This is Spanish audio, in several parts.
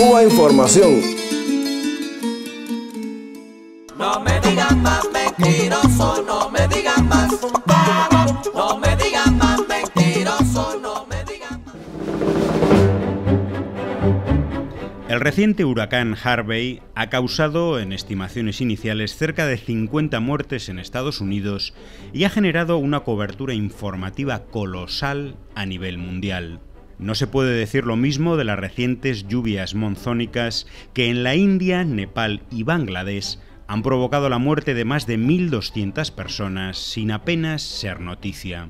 Cuba Información. No me digan más mentiroso, no me digan más. No me digan más mentiroso, no me digan más. El reciente huracán Harvey ha causado, en estimaciones iniciales, cerca de 50 muertes en Estados Unidos y ha generado una cobertura informativa colosal a nivel mundial. No se puede decir lo mismo de las recientes lluvias monzónicas que en la India, Nepal y Bangladesh han provocado la muerte de más de 1.200 personas sin apenas ser noticia.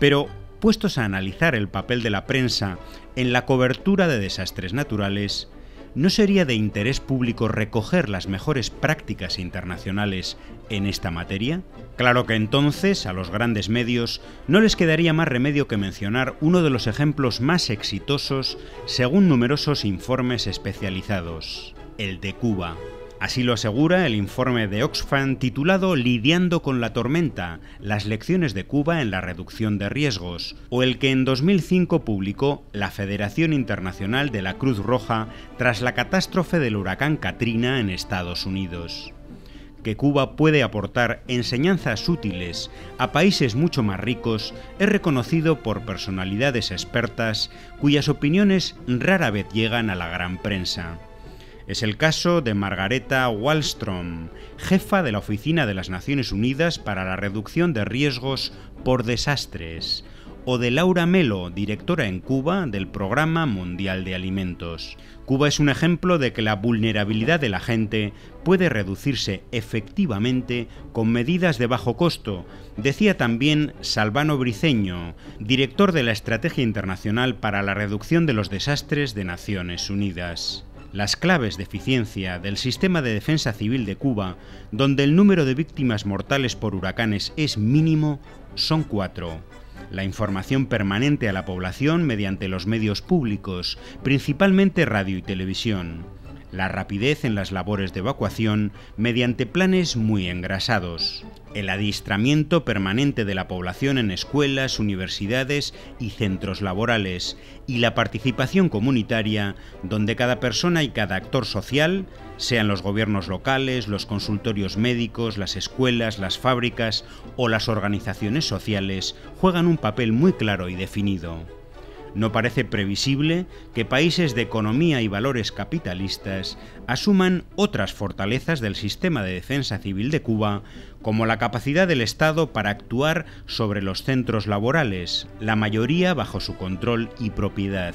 Pero, puestos a analizar el papel de la prensa en la cobertura de desastres naturales, ¿no sería de interés público recoger las mejores prácticas internacionales en esta materia? Claro que entonces a los grandes medios no les quedaría más remedio que mencionar uno de los ejemplos más exitosos según numerosos informes especializados, el de Cuba. Así lo asegura el informe de Oxfam titulado Lidiando con la tormenta, las lecciones de Cuba en la reducción de riesgos, o el que en 2005 publicó la Federación Internacional de la Cruz Roja tras la catástrofe del huracán Katrina en Estados Unidos. Que Cuba puede aportar enseñanzas útiles a países mucho más ricos es reconocido por personalidades expertas cuyas opiniones rara vez llegan a la gran prensa. Es el caso de Margareta Wallström, jefa de la Oficina de las Naciones Unidas para la Reducción de Riesgos por Desastres, o de Laura Melo, directora en Cuba del Programa Mundial de Alimentos. Cuba es un ejemplo de que la vulnerabilidad de la gente puede reducirse efectivamente con medidas de bajo costo, decía también Salvano Briceño, director de la Estrategia Internacional para la Reducción de los Desastres de Naciones Unidas. Las claves de eficiencia del sistema de defensa civil de Cuba, donde el número de víctimas mortales por huracanes es mínimo, son cuatro. La información permanente a la población mediante los medios públicos, principalmente radio y televisión. La rapidez en las labores de evacuación mediante planes muy engrasados el adiestramiento permanente de la población en escuelas, universidades y centros laborales, y la participación comunitaria, donde cada persona y cada actor social, sean los gobiernos locales, los consultorios médicos, las escuelas, las fábricas o las organizaciones sociales, juegan un papel muy claro y definido. No parece previsible que países de economía y valores capitalistas asuman otras fortalezas del sistema de defensa civil de Cuba, como la capacidad del Estado para actuar sobre los centros laborales, la mayoría bajo su control y propiedad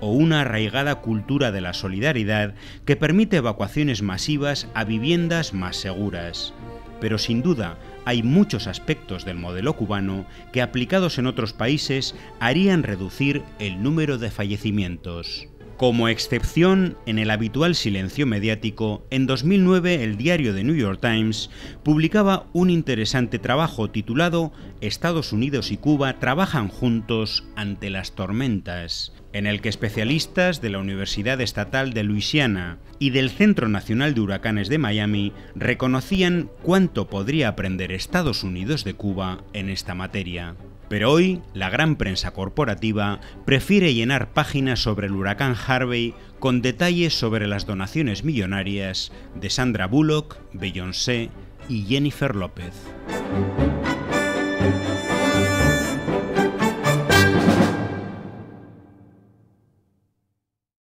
o una arraigada cultura de la solidaridad que permite evacuaciones masivas a viviendas más seguras. Pero sin duda, hay muchos aspectos del modelo cubano que aplicados en otros países harían reducir el número de fallecimientos. Como excepción, en el habitual silencio mediático, en 2009 el diario The New York Times publicaba un interesante trabajo titulado Estados Unidos y Cuba trabajan juntos ante las tormentas, en el que especialistas de la Universidad Estatal de Luisiana y del Centro Nacional de Huracanes de Miami reconocían cuánto podría aprender Estados Unidos de Cuba en esta materia. Pero hoy la gran prensa corporativa prefiere llenar páginas sobre el huracán Harvey con detalles sobre las donaciones millonarias de Sandra Bullock, Beyoncé y Jennifer López.